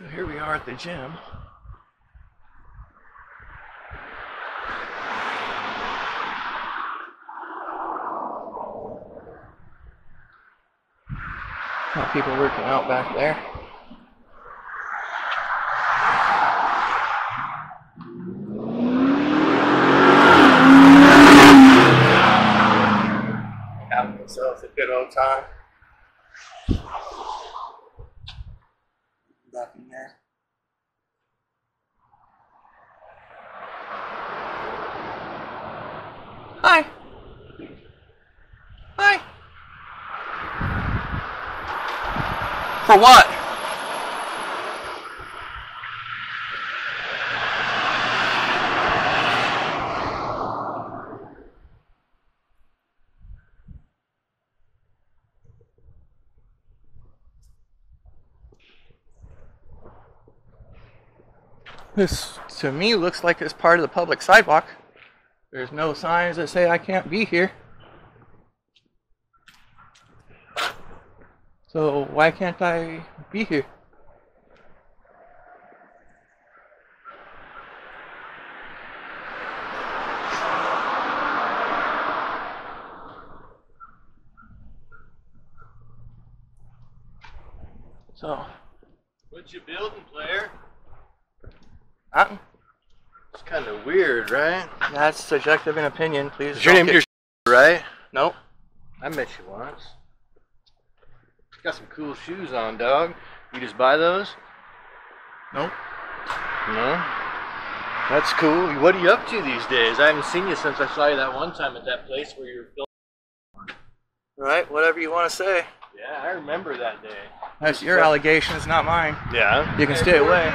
So here we are at the gym. Got people working out back there. Having themselves a good old time. Back in there. Hi. Hi. For what? This, to me, looks like it's part of the public sidewalk. There's no signs that say I can't be here. So why can't I be here? So, What you building, player? uh, It's kind of weird, right? that's subjective in opinion. Please. Is your name get- your right? Nope. I met you once. Got some cool shoes on, dog. You just buy those? Nope. No. That's cool. What are you up to these days? I haven't seen you since I saw you that one time at that place where you were filming. Right. Whatever you want to say. Yeah, I remember that day. That's your allegations, not mine. Yeah. You can stay away.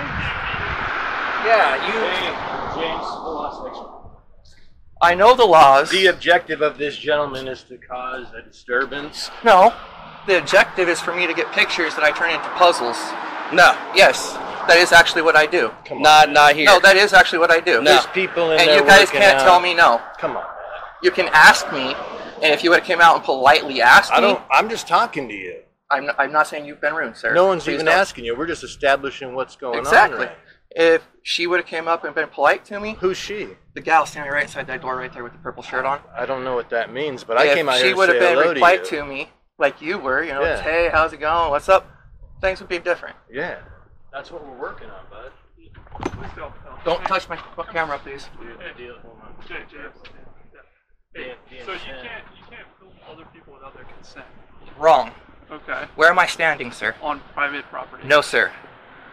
Yeah, Hey, James, hold on a second. I know the laws. The objective of this gentleman is to cause a disturbance. No, the objective is for me to get pictures that I turn into puzzles. No, Yes, that is actually what I do. Come on. not not here. No, that is actually what I do. No. There's people in And there you guys can't out. tell me no. Come on. You can ask me, and if you would have came out and politely asked I don't. I'm just talking to you. I'm, not, I'm not saying you've been rude, sir. No one's Please even don't. asking you. We're just establishing what's going Exactly. on. Right? If she would have came up and been polite to me, Who's she? the gal standing right inside that door right there with the purple shirt on. I don't know what that means, but I came out she here to would have been polite to to me, like you were, you know, Yeah. hey, how's it going? What's up? Things would be different. Yeah, that's what we're working on, bud. Don't touch my camera, please. Dude, deal. Jay, James. Dan- Dan So you can't you can't film other people without their consent. Wrong. Okay. Where am I standing, sir? On private property. No, sir.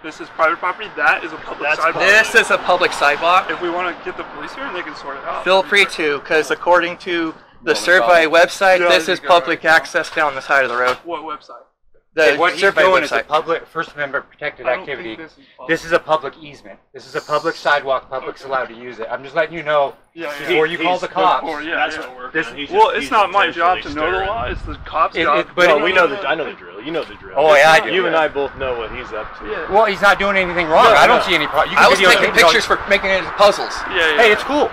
This is private property. That is a public That's sidewalk. This is a public sidewalk. If we want to get the police here, and they can sort it out. Feel free to, because according to the survey website, Yeah, this is go public right. access down the side of the road. What website? The Hey, what he's survey doing is a website. public First Amendment protected activity. this is. This is a public easement. This is a public sidewalk. Public's Okay. allowed to use it. I'm just letting you know Yeah, yeah. before you call the cops. Before, yeah, That's yeah. what we're This- on. He's Well, just- it's not my job to intentionally know the stirring. law. It's the cops' It- job. it- but no, it- we know the. I know the drill. You know the drill. Oh, yeah, I do. You and I both know what he's up to. Yeah. Well, he's not doing anything wrong. No, I don't no. see any problem. You I can was taking pictures for making it into puzzles. Yeah, yeah. Hey, it's cool.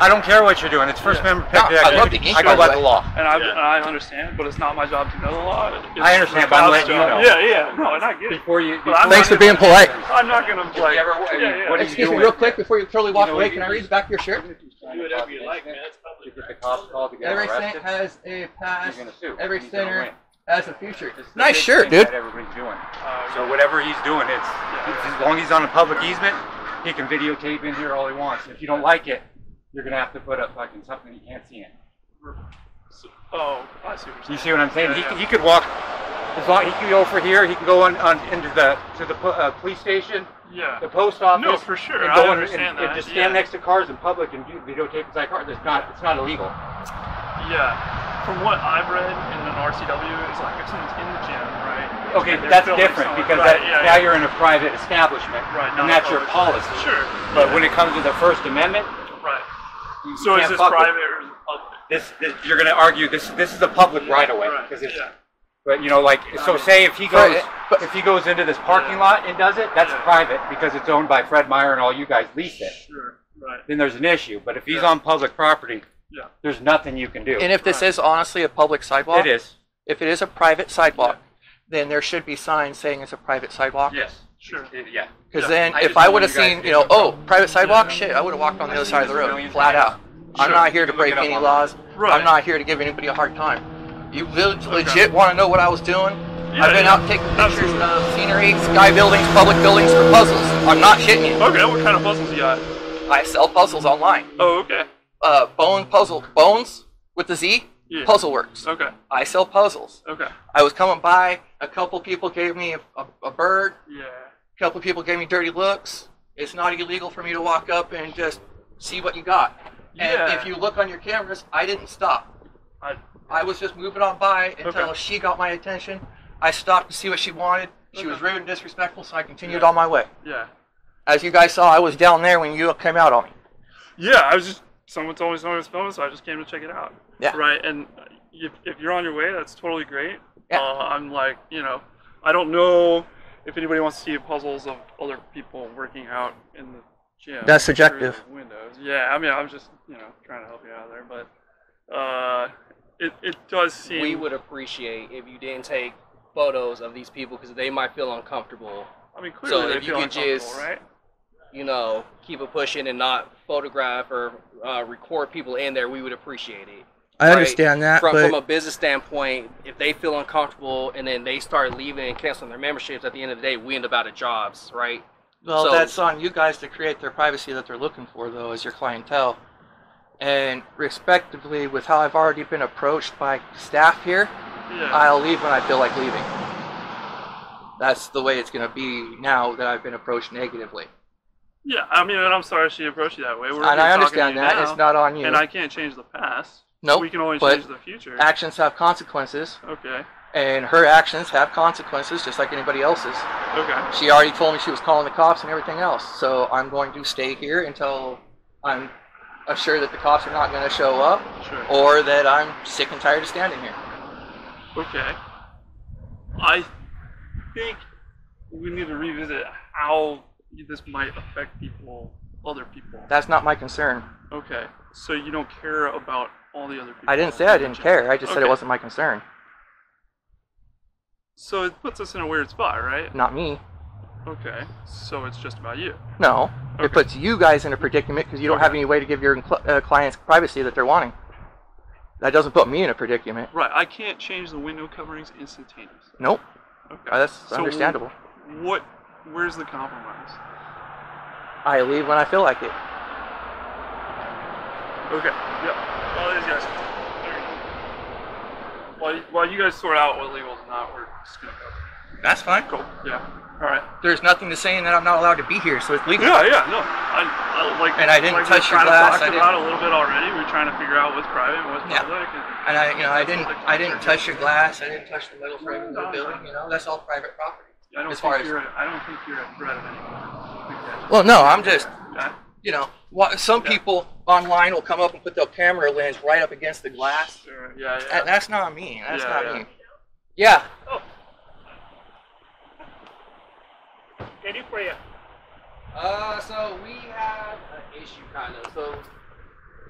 I don't care what you're doing. It's First Yeah. Amendment No, protected I love the ink, I go by the law. And I, Yeah. and I understand, but it's not my job to know the law. It's I understand, but I'm letting you know. Yeah, yeah. No, and I get it. Before you. But I'm Thanks for being gonna- polite. I'm not gonna like. ever- yeah, yeah. what do you Excuse me, doing? real quick, before you totally walk You know, away, can I read the back of your shirt? Do whatever you like, man. It's public. Get the cops called to get Every saint has a past. He's gonna sue. Every He's gonna center win. has a future. This is the Nice shirt, dude. Everybody's doing. Uh, So whatever he's doing, it's, it's as long as he's on a public easement, he can videotape in here all he wants. If you don't like it, you're gonna have to put up fucking something you can't see in. Oh, I see what you're You see what I'm saying? Yeah, he, yeah. Could, he could walk as long he could go over here. He can go on, on into the to the uh, police station, Yeah. the post office. No, for sure. And I go in- understand and, and that, just yeah. stand next to cars in public and do videotape inside cars. It's not it's not illegal. Yeah. From what I've read in an RCW, it's like if someone's in the gym, right? Okay, that's different someone- because right, that, yeah, now yeah. you're in a private establishment, Right, and that's your policy. Sure. But when it comes to the First Amendment, Right. You So is this fuck with- private or is it public? This, this you're going to argue this this is a public right of way Right. because it's Yeah. but you know like so say if he goes but- if he goes into this parking lot and does it that's Yeah. private because it's owned by Fred Meyer and all you guys lease it Sure. Right. then there's an issue but if he's Yeah. on public property Yeah. there's nothing you can do And if this Right. is honestly a public sidewalk, it is if it is a private sidewalk, then there should be signs saying it's a private sidewalk. yes Sure. It- yeah. Because Yeah. then, I if I would have seen, you know, no oh, private sidewalk, Yeah. shit, I would have walked on the other side of the road, flat million out. I'm not here to break any laws. Right. I'm not here to give anybody a hard time. You le- legit want to know what I was doing? Yeah, I've been yeah. out taking pictures Absolutely. of scenery, sky buildings, public buildings for puzzles. I'm not shitting you. Okay, what kind of puzzles you got? I sell puzzles online. Oh, okay. Uh, Bone Puzzle, Bones with the Z, Yeah. Puzzle Works. Okay. I sell puzzles. Okay. I was coming by, a couple people gave me a, a, a bird, Yeah. A couple people gave me dirty looks. It's not illegal for me to walk up and just see what you got. And Yeah. if you look on your cameras, I didn't stop. I, I was just moving on by until Okay. she got my attention. I stopped to see what she wanted. She Okay. was rude and disrespectful, so I continued Yeah. on my way. yeah. As you guys saw, I was down there when you came out on me. Yeah, I was just someone told me someone was filming, so I just came to check it out. Yeah. Right, and if, if you're on your way, that's totally great. Yeah. Uh, I'm like, you know, I don't know if anybody wants to see puzzles of other people working out in the gym. That's subjective. Windows. Yeah, I mean, I'm just, you know, trying to help you out there, but uh, it it does seem. we would appreciate if you didn't take photos of these people because they might feel uncomfortable. I mean, clearly so they if you feel could uncomfortable, just- right? You know, keep it pushing and not photograph or uh, record people in there. We would appreciate it. I Right. understand that, From, but from a business standpoint, if they feel uncomfortable and then they start leaving and canceling their memberships, at the end of the day, we end up out of jobs, right? well, so- that's on you guys to create their privacy that they're looking for, though, as your clientele. And respectively, with how I've already been approached by staff here, Yeah. I'll leave when I feel like leaving. That's the way it's going to be now that I've been approached negatively. yeah, I mean, and I'm sorry she approached you that way. We're and I understand that. now, It's not on you. And I can't change the past. Nope, We can only but change the future. Actions have consequences, Okay. and her actions have consequences just like anybody else's. Okay. She already told me she was calling the cops and everything else. So I'm going to stay here until I'm assured that the cops are not going to show up Sure. or that I'm sick and tired of standing here. Okay. I think we need to revisit how this might affect people, other people. That's not my concern. Okay. So you don't care about all the other people. I didn't say I didn't care. I just said it wasn't my concern. So it puts us in a weird spot, right? Not me. Okay. So it's just about you. No. Okay. It puts you guys in a predicament because you don't have any way to give your uh, clients privacy that they're wanting. That doesn't put me in a predicament. Right. I can't change the window coverings instantaneously. Nope. Okay. Uh, That's So understandable. What? Where's the compromise? I leave when I feel like it. Okay. Yep. Well, these guys. While you, while you guys sort out what legal is not, we're just gonna go. That's fine. Cool. Yeah. All right. There's nothing to saying that I'm not allowed to be here, so it's legal. Yeah, yeah, no. I, I like. And I didn't like touch your trying glass, To I talk about a little bit already. We're trying to figure out what's private and what's Yeah. public. And, And I, you know, I didn't, what the I didn't contract touch your glass. I didn't touch the metal frame of the building. You know, that's all private property. I don't as think far as- you're. A, I don't think you're a threat of anyone. I think that's- Well, no, I'm just, Yeah. you know, what, some Yeah. people online will come up and put their camera lens right up against the glass. Sure. Yeah. That, Yeah. that's not me. That's Yeah, not yeah. me. Yeah. Oh. Ready for you. Uh, so we have an issue kind of. So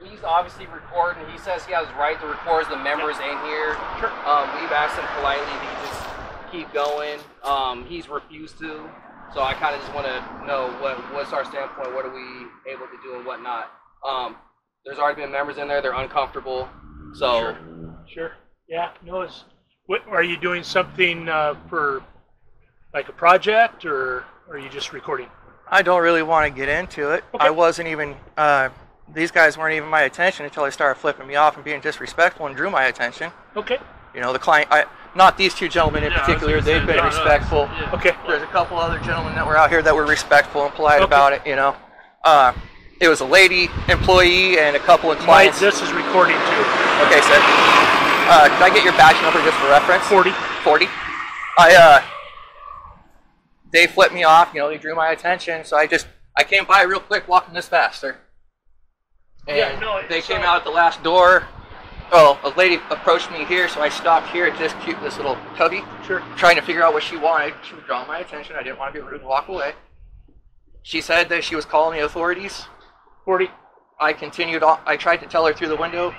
he's obviously recording. He says he has right to record the members in here. Sure. Um, we've asked him politely to just keep going. Um, he's refused to. So I kind of just want to know what what's our standpoint. What are we able to do and what not. Um, there's already been members in there. They're uncomfortable. So Sure. Yeah. No. It's, what, are you doing something uh, for like a project, or are you just recording? I don't really want to get into it. Okay. I wasn't even, uh, these guys weren't even my attention until they started flipping me off and being disrespectful and drew my attention. Okay. You know, the client, I, not these two gentlemen in Yeah, particular, gonna say, they've been no, no, respectful. yeah. Okay. There's a couple other gentlemen that were out here that were respectful and polite Okay. about it, you know. Uh, it was a lady employee and a couple of My, clients. this is recording too. Okay, sir. Uh, can I get your badge number just for reference? 40. 40. I, uh, they flipped me off, you know, they drew my attention, so I just, I came by real quick walking this fast, sir. And Yeah, no, they so- came out at the last door. Oh, a lady approached me here, so I stopped here at this cute, this little cubby, Sure. trying to figure out what she wanted. She was drawing my attention. I didn't want to be rude and walk away. She said that she was calling the authorities. 40. I continued on. I tried to tell her through the window.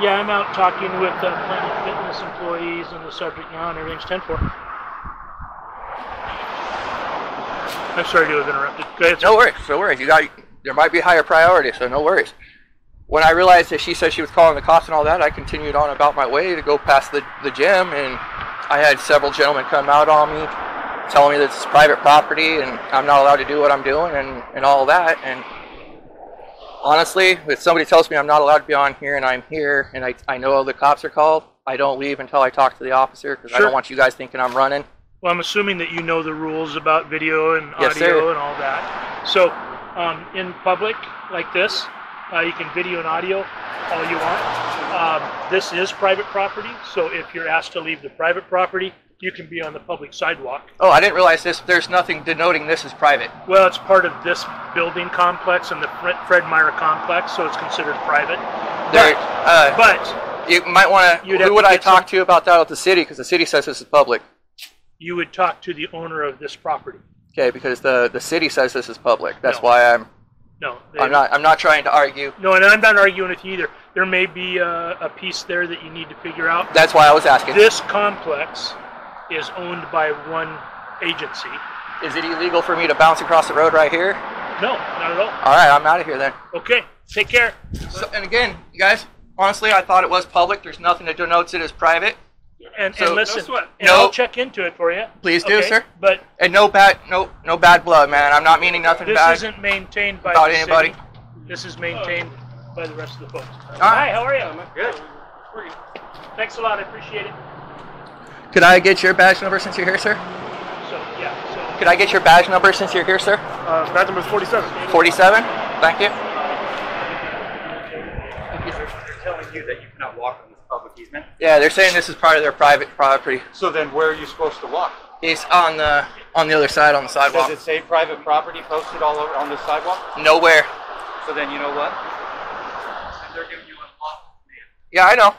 Yeah, I'm out talking with uh, Planet Fitness employees on the subject now, and everything's 10 4. I'm sorry to have interrupted. Go ahead. No worries, no worries. You got there might be higher priority, so no worries. When I realized that she said she was calling the cops and all that, I continued on about my way to go past the, the gym, and I had several gentlemen come out on me, telling me that it's private property and I'm not allowed to do what I'm doing and, and all that. And honestly, if somebody tells me I'm not allowed to be on here and I'm here and I, I know the cops are called, I don't leave until I talk to the officer because I don't want you guys thinking I'm running. Well, I'm assuming that you know the rules about video and Yes, audio sir. and all that. So, um, in public like this, uh, you can video and audio all you want. Um, this is private property, so if you're asked to leave the private property, you can be on the public sidewalk. Oh, I didn't realize this. There's nothing denoting this is private. Well, it's part of this building complex and the Fred, Fred Meyer complex, so it's considered private. There, uh, But You might want to. Who would to I talk some- to about that at the city? Because the city says this is public. you would talk to the owner of this property. Okay, because the the city says this is public. That's No. why I'm No, I'm not I'm not trying to argue. No, and I'm not arguing with you either. There may be a, a piece there that you need to figure out. That's why I was asking. This complex is owned by one agency. Is it illegal for me to bounce across the road right here? No, not at all. All right, I'm out of here then. Okay, take care. So, and again, you guys, honestly, I thought it was public. There's nothing that denotes it as private. And, So- and listen, No and No. I'll check into it for you. Please do, okay? sir. But And no bad no no bad blood, man. I'm not meaning nothing this bad. This isn't maintained by about the anybody. city. This is maintained by the rest of the folks. right. Hi, how are you? Good. Thanks a lot. I appreciate it. Could I get your badge number since you're here, sir? So yeah, so Could I get your badge number since you're here, sir? Uh, badge number is 47. 47. Thank you. They're telling you that you cannot walk on this public easement. Yeah, they're saying this is part of their private property. So then where are you supposed to walk? He's on the on the other side on the sidewalk. Does it say private property posted all over on the sidewalk? Nowhere. So then you know what? They're giving you unlawful command. Yeah, I know.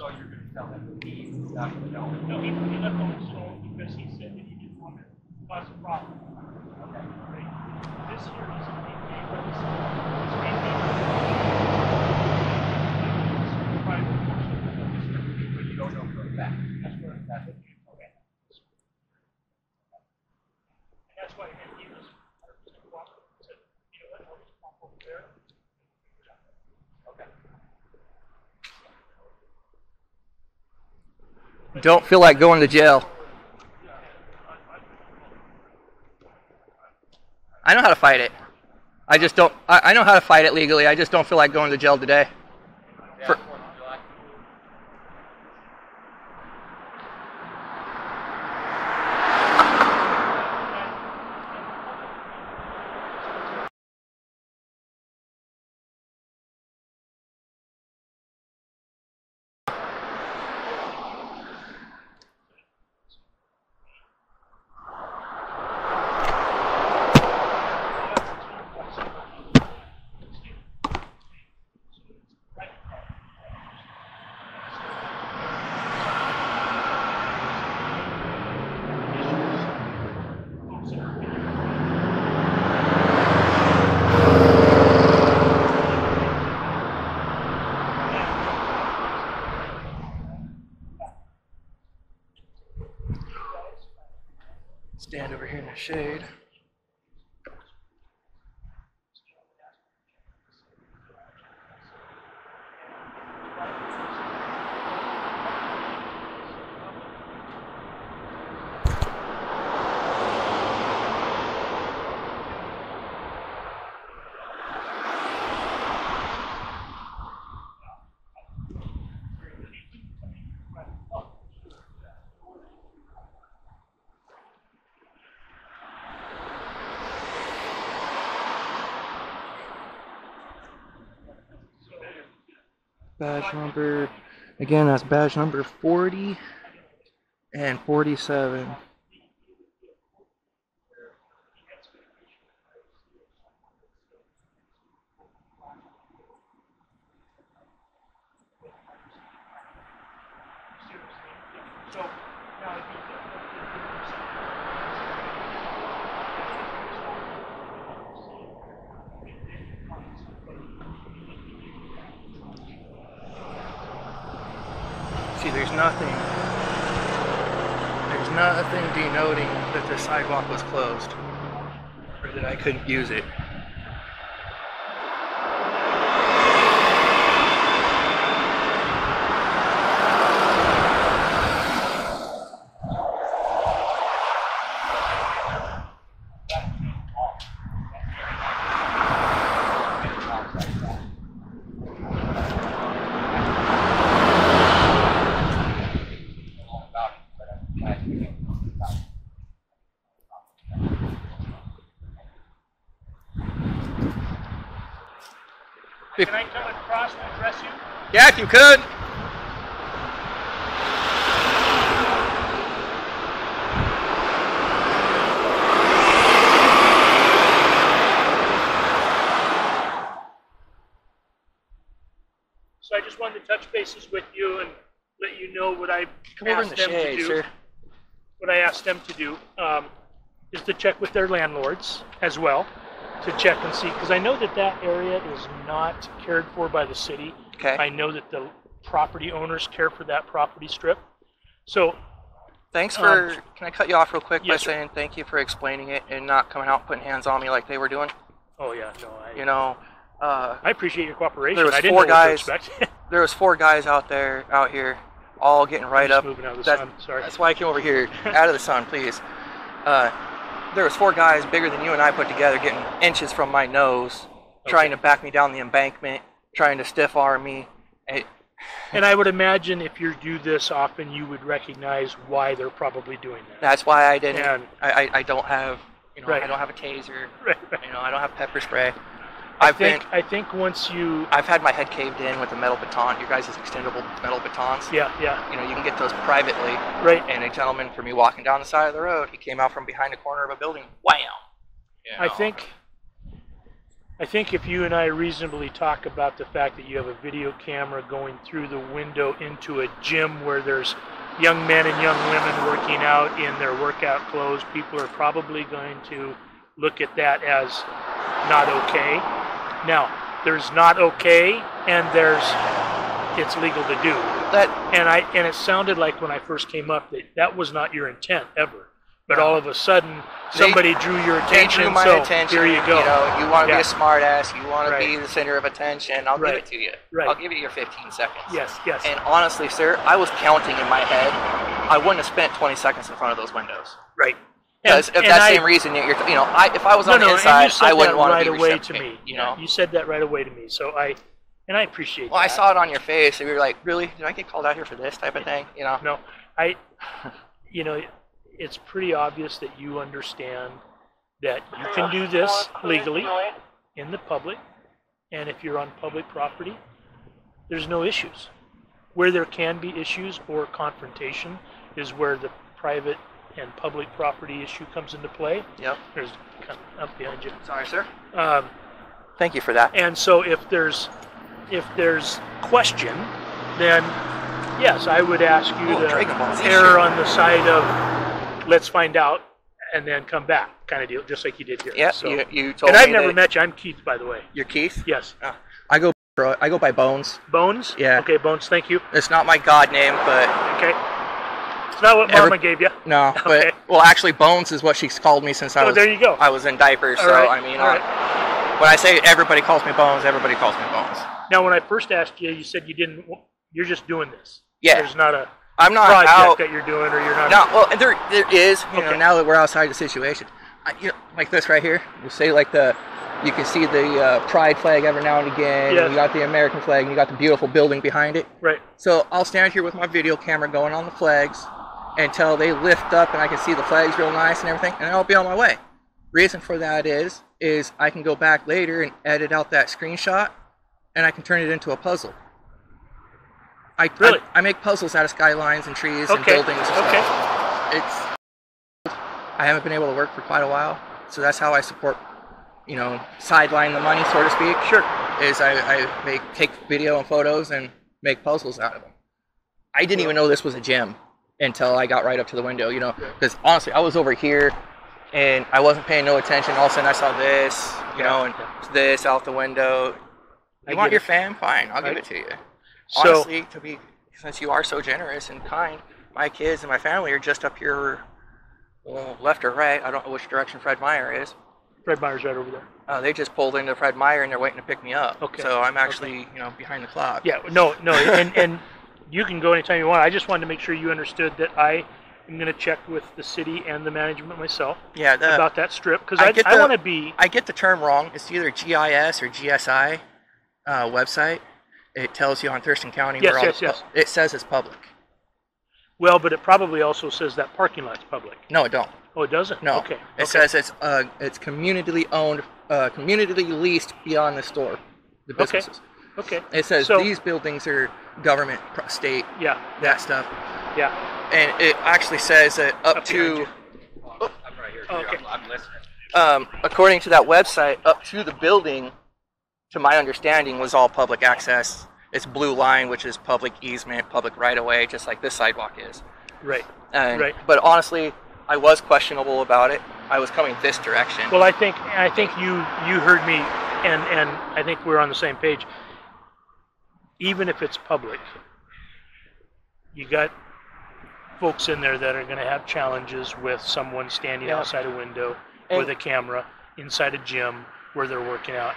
So you're going to tell them the deeds and stuff, you know? no, he, he left on his own because he said that he didn't want to cause a problem. Okay. Right. This here isn't maintained by the city. It's maintained by the It's private portion of the district. But you don't know for a fact. That's where that's what you okay. And that's why again, he was 100% cooperative. He said, you know what, I'll just pop over there. Okay. Don't feel like going to jail. I know how to fight it. I just don't. I, I know how to fight it legally. I just don't feel like going to jail today. For, stand over here in the shade. Badge number. Again, that's badge number 40 and 47. See, there's nothing. There's nothing denoting that the sidewalk was closed or that I couldn't use it. Can I come across and address you? Yeah, if you could. So I just wanted to touch bases with you and let you know what I Come asked the them to do. sir. What I asked them to do um, is to check with their landlords as well, to check and see, because I know that that area is not cared for by the city. Okay. I know that the property owners care for that property strip. So Thanks for. Um, can I cut you off real quick by yes, sir. saying thank you for explaining it and not coming out and putting hands on me like they were doing? Oh yeah, no, I, You know, uh, I appreciate your cooperation. There was I didn't four know what to guys- there was four guys out there, out here, all getting right up. moving out of the That- sun, sorry. That's why I came over here, out of the sun, please. Uh, there was four guys bigger than you and I put together, getting inches from my nose, trying to back me down the embankment, trying to stiff arm me. It, and I would imagine if you do this often, you would recognize why they're probably doing that. that's why I didn't. And- I, I, I don't have, you know, Right. I don't have a taser. Right, right. You know, I don't have pepper spray. I I've think been, I think once you I've had my head caved in with a metal baton. You guys' extendable metal batons. yeah yeah You know, you can get those privately. right. And a gentleman for me walking down the side of the road, he came out from behind the corner of a building. Wham! You I think I think if you and I reasonably talk about the fact that you have a video camera going through the window into a gym where there's young men and young women working out in their workout clothes, people are probably going to look at that as not okay. Now, there's not okay and there's it's legal to do. that And I and it sounded like when I first came up that that was not your intent ever. But all of a sudden, They- somebody drew your they attention. drew my so attention. Here you go. You know, you want to Yeah. be a smart ass. You want to be the center of attention. I'll Right. give it to you. Right. I'll give you your 15 seconds. Yes, yes. And honestly, sir, I was counting in my head. I wouldn't have spent 20 seconds in front of those windows. right. Because and that I- same reason you're, you know, I, if I was no, on the you inside, I wouldn't want right to be away to me. You know, you said that right away to me. So I, and I appreciate. well, I saw it on your face, and you were like, "Really? Did I get called out here for this type of thing?" You know, No, I, you know, it's pretty obvious that you understand that you can do this legally in the public, and if you're on public property, there's no issues. Where there can be issues or confrontation is where the private and public property issue comes into play. Yep. There's up behind you. Sorry, sir. Um, Thank you for that. and so if there's if there's question, then yes, I would ask you Oh, to err on the side of let's find out and then come back kind of deal, just like you did here. Yeah, So- you, you told and I've never met you. I'm Keith, by the way. you're Keith. Yes. I go, I go by Bones. Bones. Yeah. Okay, Bones. Thank you. It's not my god name, but Okay. It's not what Every- Mama gave you. no. Okay. But well, actually, Bones is what she's called me since I Oh, was there you go. I was in diapers. All so right, I mean, all uh, right. when I say everybody calls me Bones, everybody calls me Bones. Now, when I first asked you, you said you didn't. You're just doing this. Yeah. There's not a I'm not project out. that you're doing, or you're not. No, well, there there is. You know, Okay. now that we're outside the situation, I, you know, like this right here. You say like the, you can see the uh, pride flag every now and again. Yes. You got the American flag, and you got the beautiful building behind it. Right. So I'll stand here with my video camera going on the flags until they lift up and I can see the flags real nice and everything, and I'll be on my way. Reason for that is is I can go back later and edit out that screenshot, and I can turn it into a puzzle. I, Really? I I make puzzles out of skylines and trees and buildings. And stuff. Okay. It's I haven't been able to work for quite a while, so that's how I support. You know, sideline the money, so to speak. Sure. Is I, I make take video and photos and make puzzles out of them. I didn't even know this was a gym until I got right up to the window. You know, because honestly, I was over here and I wasn't paying no attention. All of a sudden, I saw this. You know, and this out the window. I You want your it. fan? Fine, I'll Right. give it to you. So- Honestly, to be since you are so generous and kind, my kids and my family are just up here, well, left or right. I don't know which direction Fred Meyer is. Fred Meyer's right over there. Uh, they just pulled into Fred Meyer and they're waiting to pick me up. Okay. So I'm actually, you know, behind the clock. Yeah, no, no, and and you can go anytime you want. I just wanted to make sure you understood that I am going to check with the city and the management myself Yeah. The, about that strip because I I, I want to be. I get the term wrong. It's either GIS or GSI uh, website. It tells you on Thurston County Yes, where all yes, the, yes. it says it's public. Well, but it probably also says that parking lot's public. No, it don't. Oh, it doesn't. No. Okay. It okay. says it's uh, it's community owned, uh, community leased beyond the store, the Okay. businesses. Okay. Okay. It says So- these buildings are government, state, Yeah. that stuff, Yeah. and it actually says that up, Up to, you. I'm right here. Okay. I'm, I'm listening. um, according to that website, up to the building, to my understanding, was all public access. It's blue line, which is public easement, public right of way, just like this sidewalk is. Right. And, Right. But honestly, I was questionable about it. I was coming this direction. Well, I think I think you you heard me, and and I think we're on the same page. Even if it's public, you got folks in there that are going to have challenges with someone standing outside a window And- with a camera inside a gym where they're working out.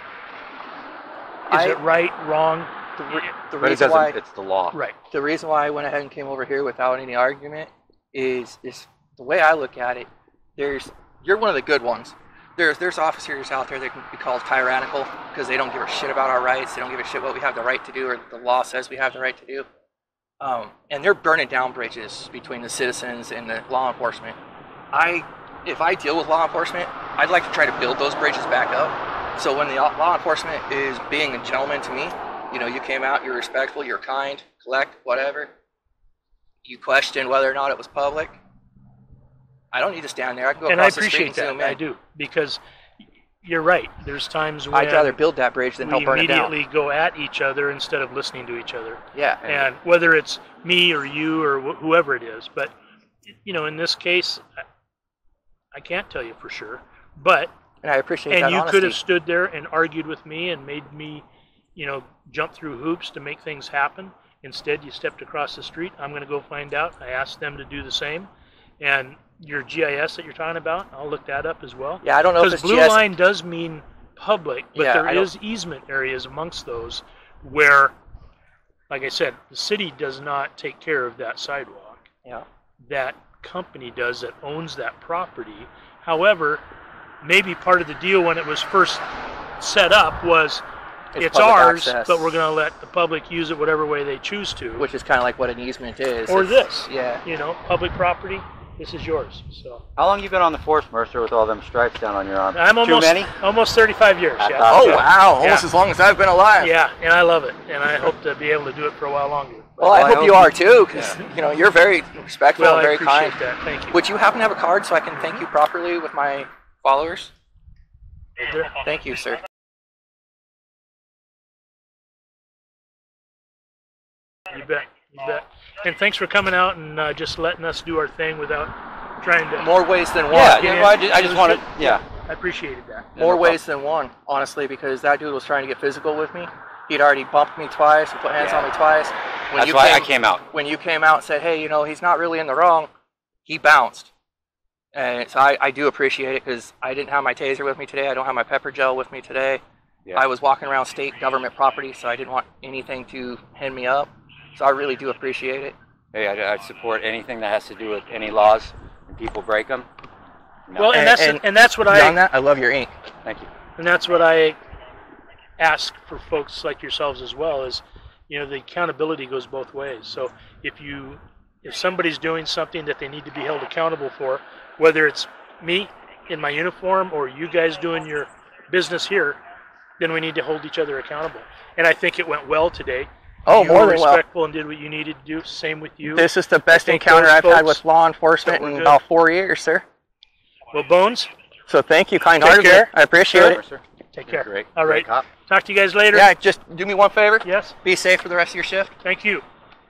Is I- it right, wrong? the, re- the But it reason why it's the law. Right. the reason why I went ahead and came over here without any argument is is the way I look at it. There's you're one of the good ones. There's there's officers out there that can be called tyrannical because they don't give a shit about our rights. They don't give a shit what we have the right to do or the law says we have the right to do. Um, and they're burning down bridges between the citizens and the law enforcement. I if I deal with law enforcement, I'd like to try to build those bridges back up. So when the law enforcement is being a gentleman to me, you know, you came out, you're respectful, you're kind, collect, whatever. You question whether or not it was public. I don't need to stand there. I can go and I across the street and that. zoom in. I do because you're right. There's times when I'd rather build that bridge than help burn it down. immediately go at each other instead of listening to each other. Yeah. and whether it's me or you or wh- whoever it is but you know in this case I- i can't tell you for sure but And I appreciate and that you honesty. could have stood there and argued with me and made me you know jump through hoops to make things happen instead you stepped across the street i'm going to go find out i asked them to do the same and your gis that you're talking about i'll look that up as well yeah, I don't know if because blue GS line does mean public, but Yeah, there I don't- easement areas amongst those where, like I said, the city does not take care of that sidewalk. Yeah. That company does that owns that property. However, maybe part of the deal when it was first set up was It's it's, ours, access. but we're going to let the public use it whatever way they choose to. Which is kind of like what an easement is. or It's- this, Yeah. you know, public property. This is yours. So How long you been on the force, Mercer, with all them stripes down on your arm? I'm Too almost many? almost 35 years. I yeah. Oh Yeah. wow! Almost Yeah. as long as I've been alive. Yeah, and I love it, and I hope to be able to do it for a while longer. Well, I Well, I hope you are too, because you know you're very respectful Well, and I very appreciate kind. that. Thank you. Would you happen to have a card so I can thank mm-hmm. you properly with my followers? Thank you, sir. You bet. You bet. And thanks for coming out and uh, just letting us do our thing without trying to. More ways than one. Yeah, Yeah, yeah, well, I just, I just wanted, good. yeah. I appreciated that. More no ways than one, honestly, because that dude was trying to get physical with me. He'd already bumped me twice and put hands on me twice. When That's you why I came, came out. when you came out and said, "Hey, you know, he's not really in the wrong," he bounced. And so I, I do appreciate it because I didn't have my taser with me today. I don't have my pepper gel with me today. Yeah. I was walking around state government property, so I didn't want anything to hand me up. So I really do appreciate it. Hey, I, I support anything that has to do with any laws and people break them. No, Well, and, And- that's and and that's what Beyond I that, I love your ink. thank you. and that's what I ask for folks like yourselves as well. Is you know the accountability goes both ways. So if you if somebody's doing something that they need to be held accountable for, whether it's me in my uniform or you guys doing your business here, then we need to hold each other accountable. And I think it went well today. Oh, you more were than well. respectful and did what you needed to do. Same with you. This is the best encounter I've had with law enforcement in good. about four years, sir. well, Bones, So thank you, kind-hearted. care. I appreciate Sure. it. Sir. take care. Great. All Great cop. Talk to you guys later. Yeah, just do me one favor. Yes. Be safe for the rest of your shift. Thank you.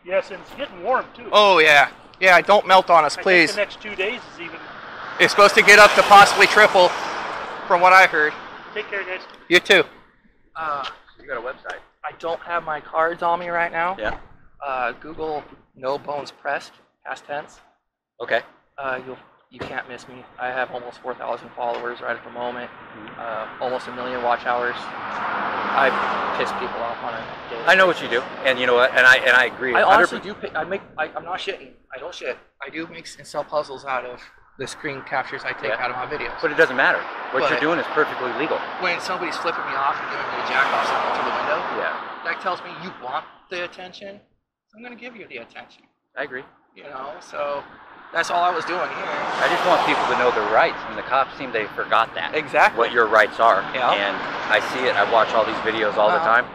Yes, and it's getting warm too. Oh yeah, yeah. Don't melt on us, I think please. the next two days is even. It's supposed to get up to possibly triple, from what I heard. Take care, guys. You too. Uh, you got a website. I don't have my cards on me right now. Yeah. Uh, Google No Bones Pressed, past tense. Okay. Uh, you'll you can't miss me. I have almost 4,000 followers right at the moment. Mm-hmm. Uh, almost a million watch hours. I piss people off on a daily. I know what you do, and you know what, and I and I agree. I 100%. do. Pick, I make. I, I'm not shitting. I don't shit. I do make and sell puzzles out of the screen captures I take Yeah. out of my videos. But it doesn't matter. What But- you're doing is perfectly legal. when somebody's flipping me off and giving me a jack off through the window, Yeah, that tells me you want the attention. So I'm going to give you the attention. I agree. You know, so that's all I was doing here. I just want people to know their rights, and the cops seem they forgot that. Exactly. What your rights are. Yeah. And I see it. I watch all these videos all the Uh-huh. time.